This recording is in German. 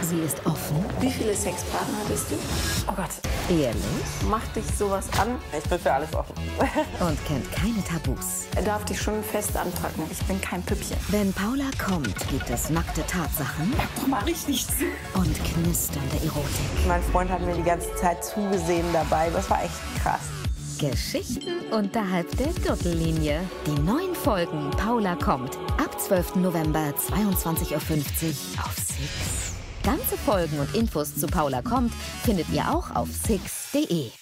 Sie ist offen. Wie viele Sexpartner hattest du? Oh Gott. Ehrlich. Macht dich sowas an? Ich bin für alles offen. und kennt keine Tabus. Er darf dich schon fest anpacken. Ich bin kein Püppchen. Wenn Paula kommt, gibt es nackte Tatsachen. Da mach ich nicht zu. Und knisternde Erotik. Mein Freund hat mir die ganze Zeit zugesehen dabei. Das war echt krass. Geschichten unterhalb der Gürtellinie. Die neuen Folgen Paula kommt. Ab 12. November 22.50 Uhr auf Six. Ganze Folgen und Infos zu Paula kommt findet ihr auch auf six.de.